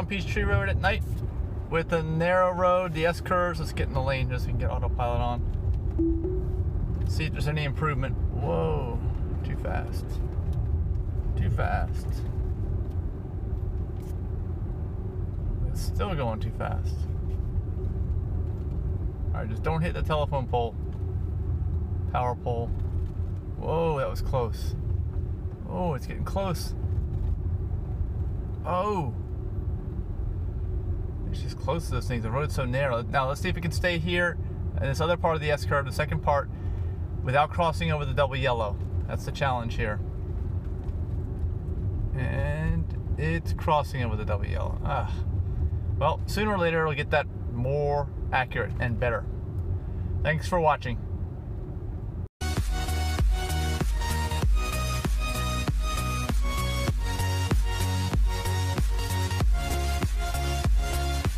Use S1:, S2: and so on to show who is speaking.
S1: on Peachtree Road at night with a narrow road, the S curves. Let's get in the lane just so we can get autopilot on. See if there's any improvement. Whoa, too fast. Too fast. It's still going too fast. Alright, just don't hit the telephone pole. Power pole. Whoa, that was close. Oh, it's getting close. Oh. It's just close to those things. The road's so narrow. Now let's see if we can stay here and this other part of the S curve, the second part, without crossing over the double yellow. That's the challenge here. And it's crossing over the double yellow. Ah. Well, sooner or later it'll get that more accurate and better. Thanks for watching.